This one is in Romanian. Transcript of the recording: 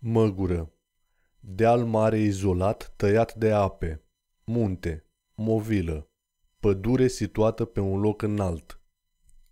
Măgură Deal mare izolat tăiat de ape. Munte. Movilă. Pădure situată pe un loc înalt.